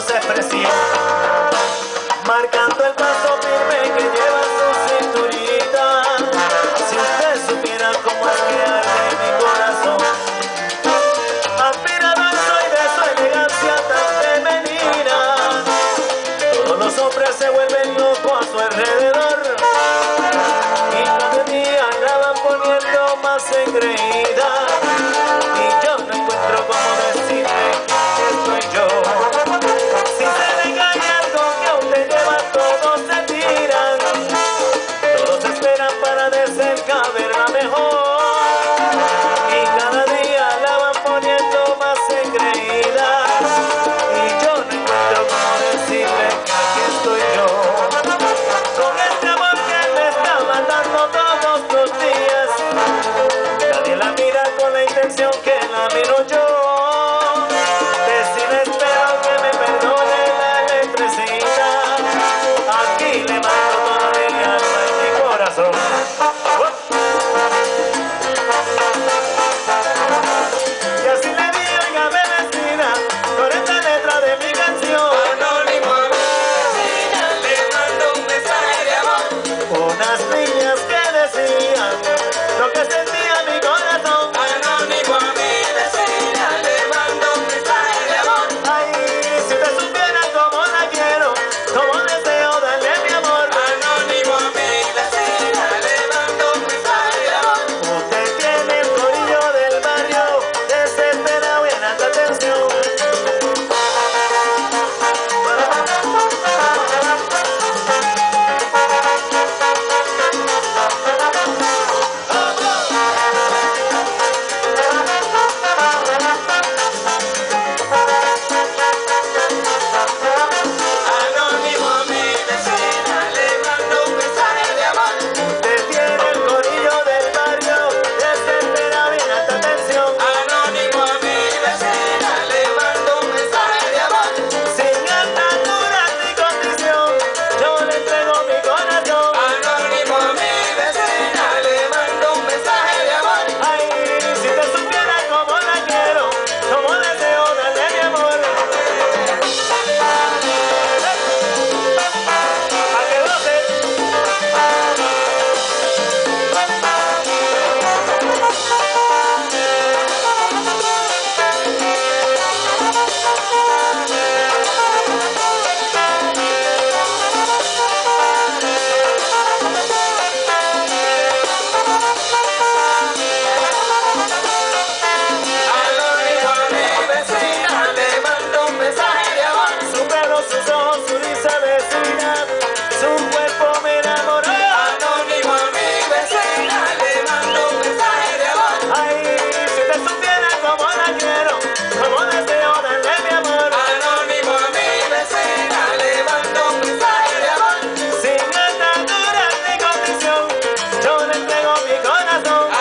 se expresión, marcando el paso firme que lleva su cinturita. Si usted supiera cómo es que arde mi corazón, admirador soy de su elegancia tan femenina. Todos los hombres se vuelven locos a su alrededor y cada día acaban poniendo más engreída. Que sentía I know.